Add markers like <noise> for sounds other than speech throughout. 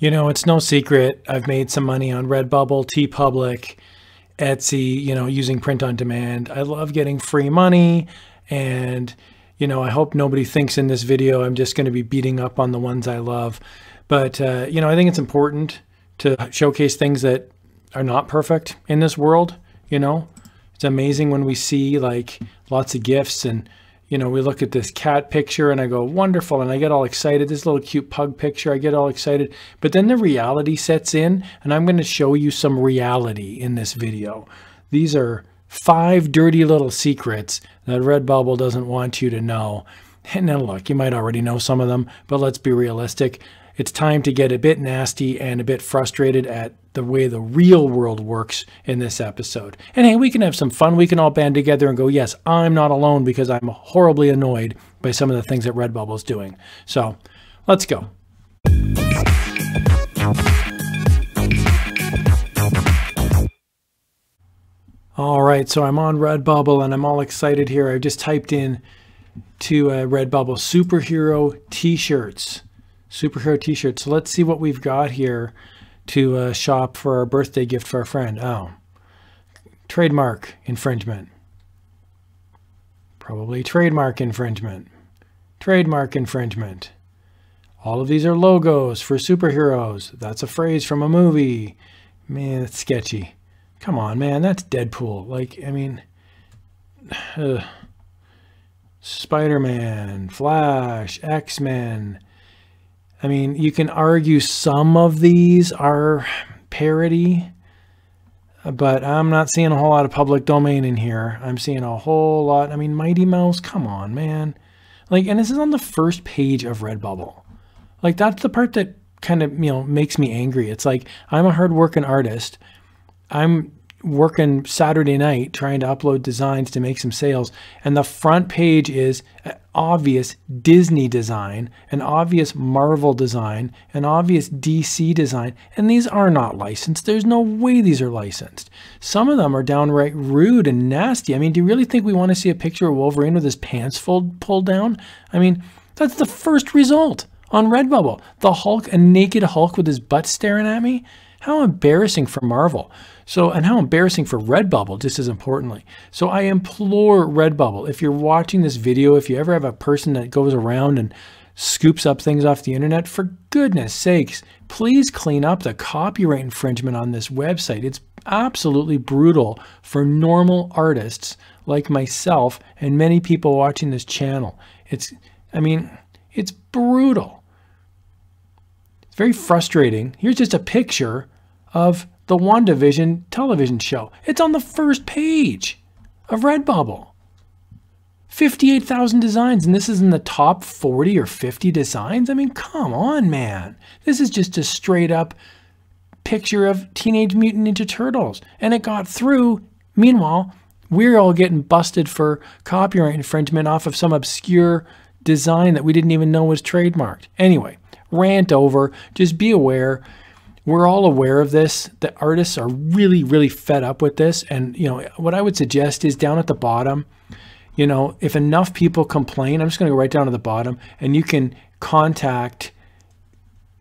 You know, it's no secret. I've made some money on Redbubble, TeePublic, Etsy, you know, using print on demand. I love getting free money. And, you know, I hope nobody thinks in this video I'm just going to be beating up on the ones I love. But, uh, you know, I think it's important to showcase things that are not perfect in this world. You know, it's amazing when we see like lots of gifts and, you know, we look at this cat picture and I go, wonderful. And I get all excited. This little cute pug picture, I get all excited. But then the reality sets in and I'm going to show you some reality in this video. These are five dirty little secrets that Redbubble doesn't want you to know. And now look, you might already know some of them, but let's be realistic it's time to get a bit nasty and a bit frustrated at the way the real world works in this episode. And hey, we can have some fun. We can all band together and go, yes, I'm not alone because I'm horribly annoyed by some of the things that Redbubble is doing. So let's go. All right, so I'm on Redbubble and I'm all excited here. I've just typed in to uh, Redbubble superhero t-shirts superhero t-shirt. So let's see what we've got here to uh, shop for our birthday gift for our friend. Oh, trademark infringement. Probably trademark infringement. Trademark infringement. All of these are logos for superheroes. That's a phrase from a movie. Man, it's sketchy. Come on, man, that's Deadpool. Like, I mean, uh, <sighs> Spider-Man, Flash, X-Men, I mean, you can argue some of these are parody, but I'm not seeing a whole lot of public domain in here. I'm seeing a whole lot. I mean, Mighty Mouse, come on, man. Like, and this is on the first page of Redbubble. Like, that's the part that kind of, you know, makes me angry. It's like, I'm a hardworking artist. I'm working Saturday night trying to upload designs to make some sales. And the front page is an obvious Disney design, an obvious Marvel design, an obvious DC design. And these are not licensed. There's no way these are licensed. Some of them are downright rude and nasty. I mean, do you really think we want to see a picture of Wolverine with his pants fold, pulled down? I mean, that's the first result on Redbubble. The Hulk, a naked Hulk with his butt staring at me. How embarrassing for Marvel. So, and how embarrassing for Redbubble, just as importantly. So I implore Redbubble, if you're watching this video, if you ever have a person that goes around and scoops up things off the internet, for goodness sakes, please clean up the copyright infringement on this website. It's absolutely brutal for normal artists like myself and many people watching this channel. It's, I mean, it's brutal It's very frustrating. Here's just a picture of the WandaVision television show. It's on the first page of Redbubble. 58,000 designs, and this is in the top 40 or 50 designs? I mean, come on, man. This is just a straight up picture of Teenage Mutant Ninja Turtles. And it got through. Meanwhile, we're all getting busted for copyright infringement off of some obscure design that we didn't even know was trademarked. Anyway, rant over. Just be aware. We're all aware of this. The artists are really, really fed up with this. And, you know, what I would suggest is down at the bottom, you know, if enough people complain, I'm just going to go right down to the bottom and you can contact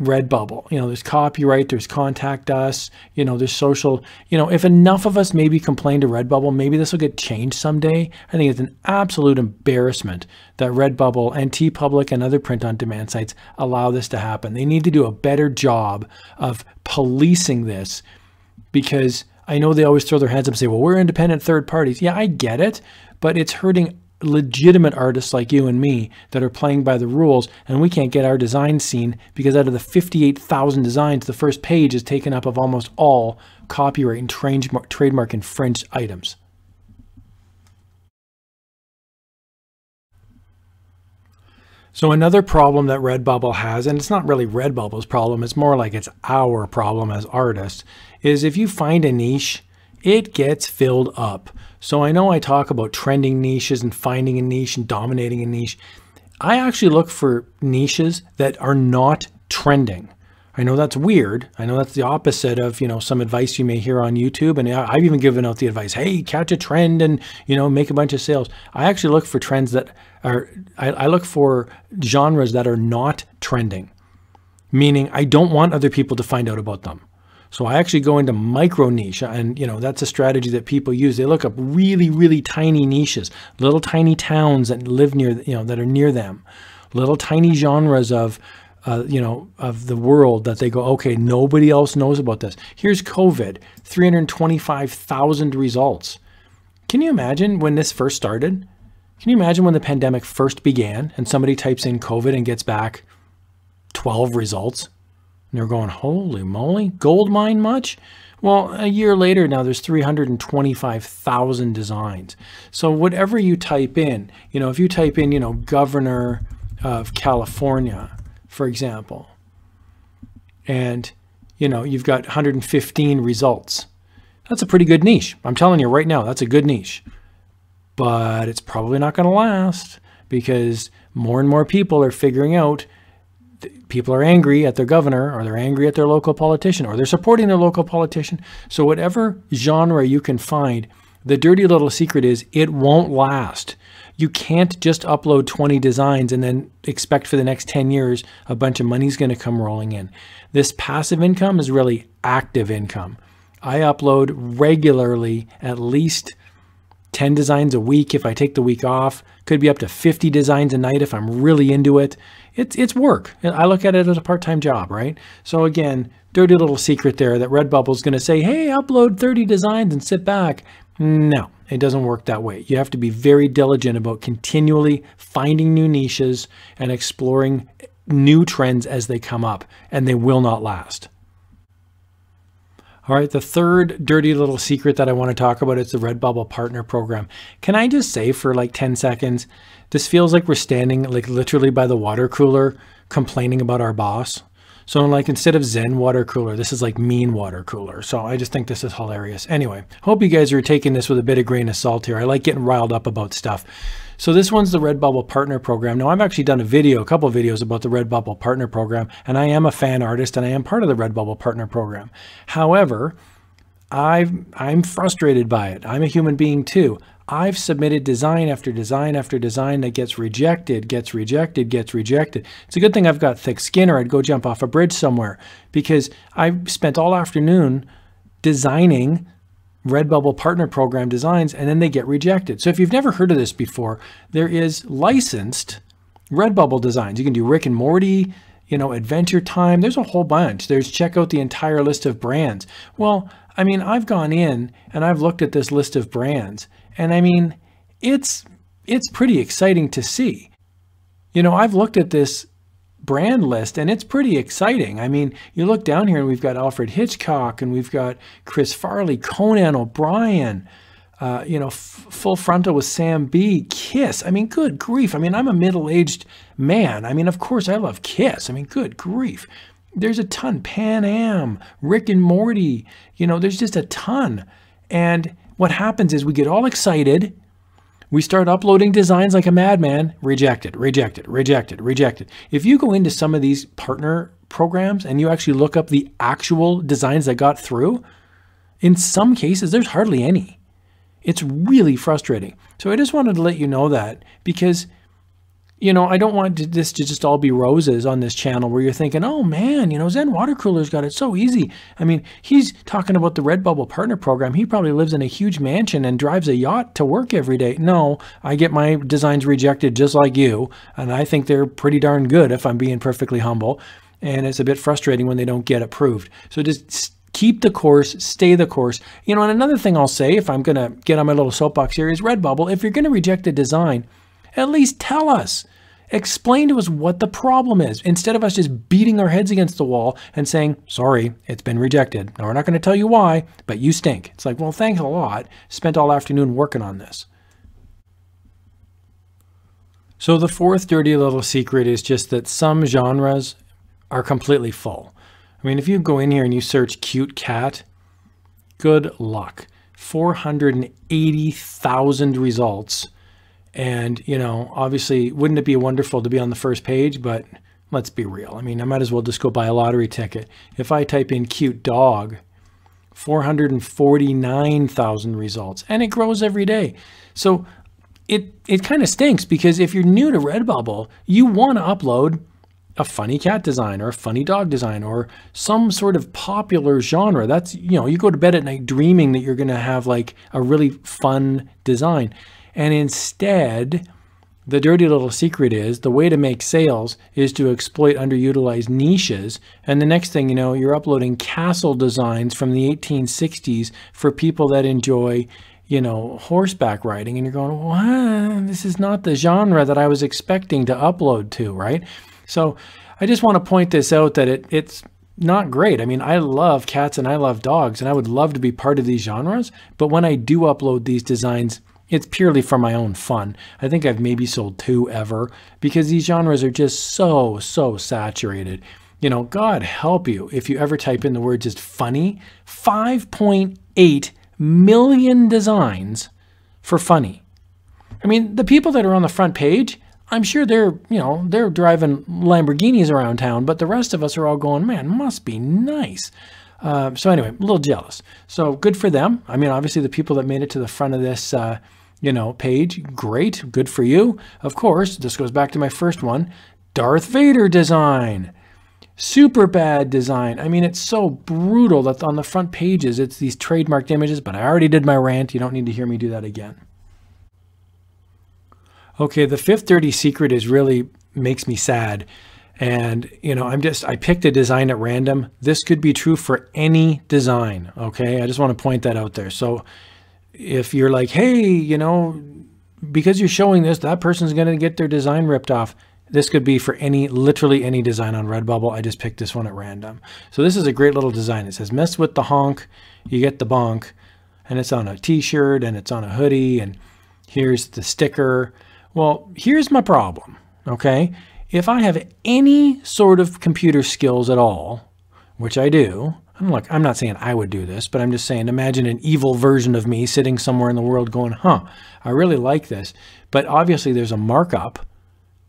Redbubble. You know, there's copyright, there's contact us, you know, there's social. You know, if enough of us maybe complain to Redbubble, maybe this will get changed someday. I think it's an absolute embarrassment that Redbubble and TeePublic and other print on demand sites allow this to happen. They need to do a better job of policing this because I know they always throw their hands up and say, well, we're independent third parties. Yeah, I get it, but it's hurting legitimate artists like you and me that are playing by the rules and we can't get our design seen because out of the 58,000 designs the first page is taken up of almost all copyright and trademark, infringed items. So another problem that Redbubble has, and it's not really Redbubble's problem, it's more like it's our problem as artists, is if you find a niche, it gets filled up. So I know I talk about trending niches and finding a niche and dominating a niche. I actually look for niches that are not trending. I know that's weird. I know that's the opposite of, you know, some advice you may hear on YouTube. And I've even given out the advice, hey, catch a trend and, you know, make a bunch of sales. I actually look for trends that are, I, I look for genres that are not trending. meaning I don't want other people to find out about them. So I actually go into micro niche and you know that's a strategy that people use. They look up really really tiny niches, little tiny towns that live near you know that are near them, little tiny genres of uh, you know of the world that they go okay nobody else knows about this. Here's COVID, 325,000 results. Can you imagine when this first started? Can you imagine when the pandemic first began and somebody types in COVID and gets back 12 results? And they're going, holy moly, gold mine much? Well, a year later now there's 325,000 designs. So whatever you type in, you know, if you type in, you know, governor of California, for example, and, you know, you've got 115 results. That's a pretty good niche. I'm telling you right now, that's a good niche. But it's probably not going to last because more and more people are figuring out people are angry at their governor or they're angry at their local politician or they're supporting their local politician. So whatever genre you can find, the dirty little secret is it won't last. You can't just upload 20 designs and then expect for the next 10 years a bunch of money's going to come rolling in. This passive income is really active income. I upload regularly at least 10 designs a week if I take the week off. Could be up to 50 designs a night if I'm really into it it's it's work. I look at it as a part-time job, right? So again, dirty little secret there that Redbubble is going to say, "Hey, upload 30 designs and sit back." No, it doesn't work that way. You have to be very diligent about continually finding new niches and exploring new trends as they come up, and they will not last. All right, the third dirty little secret that I want to talk about is the Redbubble Partner Program. Can I just say for like 10 seconds, this feels like we're standing like literally by the water cooler complaining about our boss. So like instead of Zen water cooler, this is like mean water cooler. So I just think this is hilarious. Anyway, hope you guys are taking this with a bit of grain of salt here. I like getting riled up about stuff. So this one's the Redbubble Partner Program. Now I've actually done a video, a couple videos about the Redbubble Partner Program, and I am a fan artist and I am part of the Redbubble Partner Program. However, i I'm frustrated by it. I'm a human being too. I've submitted design after design after design that gets rejected, gets rejected, gets rejected. It's a good thing I've got thick skin or I'd go jump off a bridge somewhere because I spent all afternoon designing Redbubble partner program designs and then they get rejected. So if you've never heard of this before, there is licensed Redbubble designs. You can do Rick and Morty, you know, Adventure Time. There's a whole bunch. There's check out the entire list of brands. Well, I mean, I've gone in and I've looked at this list of brands and I mean, it's it's pretty exciting to see. You know, I've looked at this brand list and it's pretty exciting. I mean, you look down here and we've got Alfred Hitchcock and we've got Chris Farley, Conan O'Brien, uh, you know, full frontal with Sam Bee, Kiss. I mean, good grief. I mean, I'm a middle-aged man. I mean, of course I love Kiss. I mean, good grief. There's a ton. Pan Am, Rick and Morty. You know, there's just a ton. And what happens is we get all excited. We start uploading designs like a madman, rejected, rejected, rejected, rejected. If you go into some of these partner programs and you actually look up the actual designs that got through, in some cases, there's hardly any. It's really frustrating. So I just wanted to let you know that because you know, I don't want this to just all be roses on this channel where you're thinking, oh man, you know, Zen Water Cooler's got it so easy. I mean, he's talking about the Redbubble Partner Program. He probably lives in a huge mansion and drives a yacht to work every day. No, I get my designs rejected just like you, and I think they're pretty darn good if I'm being perfectly humble. And it's a bit frustrating when they don't get approved. So just keep the course, stay the course. You know, and another thing I'll say, if I'm going to get on my little soapbox here, is Redbubble. If you're going to reject a design, at least tell us. Explain to us what the problem is instead of us just beating our heads against the wall and saying, sorry, it's been rejected. Now, we're not going to tell you why, but you stink. It's like, well, thanks a lot. Spent all afternoon working on this. So the fourth dirty little secret is just that some genres are completely full. I mean, if you go in here and you search cute cat, good luck. 480,000 results and, you know, obviously, wouldn't it be wonderful to be on the first page? But let's be real. I mean, I might as well just go buy a lottery ticket. If I type in cute dog, 449,000 results, and it grows every day. So it, it kind of stinks because if you're new to Redbubble, you want to upload a funny cat design or a funny dog design or some sort of popular genre. That's, you know, you go to bed at night dreaming that you're going to have like a really fun design. And instead, the dirty little secret is the way to make sales is to exploit underutilized niches. And the next thing you know, you're uploading castle designs from the 1860s for people that enjoy, you know, horseback riding. And you're going, what? This is not the genre that I was expecting to upload to, right? So I just want to point this out that it, it's not great. I mean, I love cats and I love dogs, and I would love to be part of these genres. But when I do upload these designs, it's purely for my own fun. I think I've maybe sold two ever because these genres are just so, so saturated. You know, God help you if you ever type in the word just funny. 5.8 million designs for funny. I mean, the people that are on the front page, I'm sure they're, you know, they're driving Lamborghinis around town, but the rest of us are all going, man, must be nice. Uh, so anyway, a little jealous. So good for them. I mean, obviously the people that made it to the front of this uh, you know, page, great, good for you. Of course, this goes back to my first one, Darth Vader design. Super bad design. I mean, it's so brutal that on the front pages, it's these trademarked images, but I already did my rant. You don't need to hear me do that again. Okay, the fifth dirty secret is really makes me sad. And, you know, I'm just, I picked a design at random. This could be true for any design. Okay. I just want to point that out there. So if you're like, hey, you know, because you're showing this, that person's going to get their design ripped off. This could be for any, literally any design on Redbubble. I just picked this one at random. So this is a great little design. It says, mess with the honk, you get the bonk. And it's on a t-shirt and it's on a hoodie. And here's the sticker. Well, here's my problem, okay? If I have any sort of computer skills at all, which I do, look, I'm not saying I would do this, but I'm just saying imagine an evil version of me sitting somewhere in the world going, huh, I really like this. But obviously there's a markup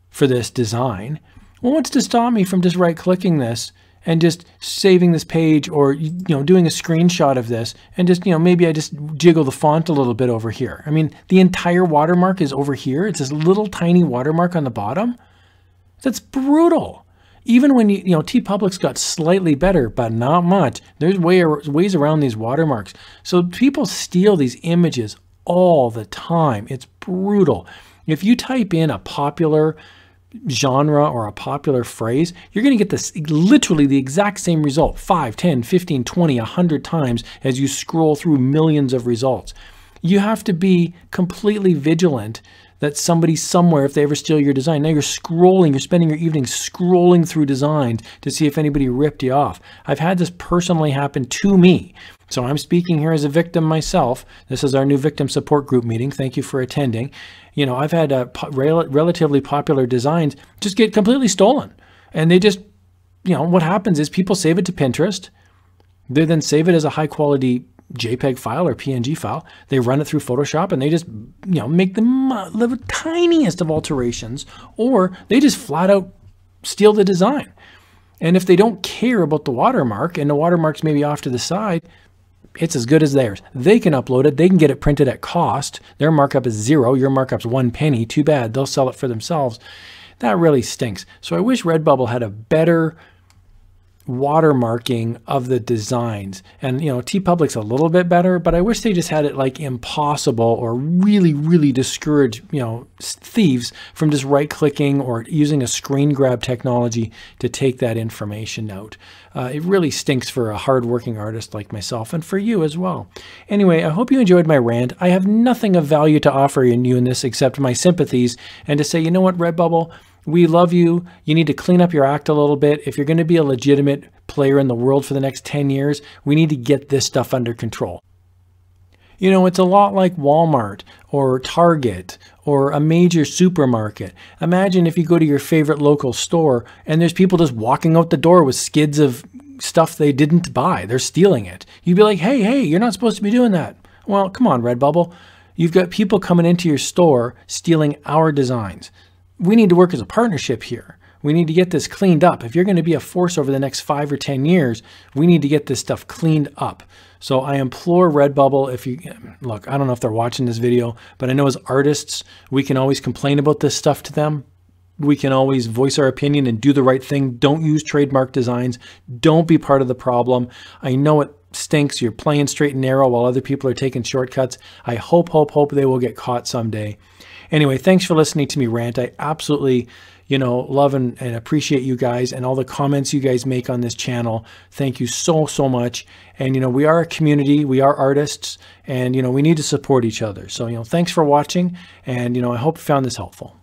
for this design. Well, what's to stop me from just right clicking this and just saving this page or you know doing a screenshot of this and just you know maybe I just jiggle the font a little bit over here. I mean the entire watermark is over here. It's this little tiny watermark on the bottom. That's brutal even when you, you know, TeePublic's got slightly better, but not much. There's way, ways around these watermarks. So people steal these images all the time. It's brutal. If you type in a popular genre or a popular phrase, you're going to get this literally the exact same result 5, 10, 15, 20, 100 times as you scroll through millions of results. You have to be completely vigilant that somebody somewhere, if they ever steal your design, now you're scrolling, you're spending your evening scrolling through designs to see if anybody ripped you off. I've had this personally happen to me. So I'm speaking here as a victim myself. This is our new victim support group meeting. Thank you for attending. You know, I've had uh, rel relatively popular designs just get completely stolen. And they just, you know, what happens is people save it to Pinterest. They then save it as a high quality JPEG file or PNG file. They run it through Photoshop and they just, you know, make the, the tiniest of alterations, or they just flat out steal the design. And if they don't care about the watermark and the watermark's maybe off to the side, it's as good as theirs. They can upload it. They can get it printed at cost. Their markup is zero. Your markup's one penny. Too bad. They'll sell it for themselves. That really stinks. So I wish Redbubble had a better watermarking of the designs. And, you know, TeePublic's a little bit better, but I wish they just had it like impossible or really, really discourage, you know, thieves from just right clicking or using a screen grab technology to take that information out. Uh, it really stinks for a hardworking artist like myself and for you as well. Anyway, I hope you enjoyed my rant. I have nothing of value to offer you in this except my sympathies and to say, you know what, Redbubble, we love you. You need to clean up your act a little bit. If you're going to be a legitimate player in the world for the next 10 years, we need to get this stuff under control. You know, it's a lot like Walmart or Target or a major supermarket. Imagine if you go to your favorite local store and there's people just walking out the door with skids of stuff they didn't buy. They're stealing it. You'd be like, hey, hey, you're not supposed to be doing that. Well, come on, Redbubble. You've got people coming into your store stealing our designs we need to work as a partnership here. We need to get this cleaned up. If you're going to be a force over the next five or 10 years, we need to get this stuff cleaned up. So I implore Redbubble, if you look, I don't know if they're watching this video, but I know as artists, we can always complain about this stuff to them. we can always voice our opinion and do the right thing. Don't use trademark designs. Don't be part of the problem. I know it stinks. You're playing straight and narrow while other people are taking shortcuts. I hope, hope, hope they will get caught someday. Anyway, thanks for listening to me rant. I absolutely, you know, love and, and appreciate you guys and all the comments you guys make on this channel. Thank you so, so much. And, you know, we are a community, we are artists, and, you know, we need to support each other. So, you know, thanks for watching. And, you know, I hope you found this helpful.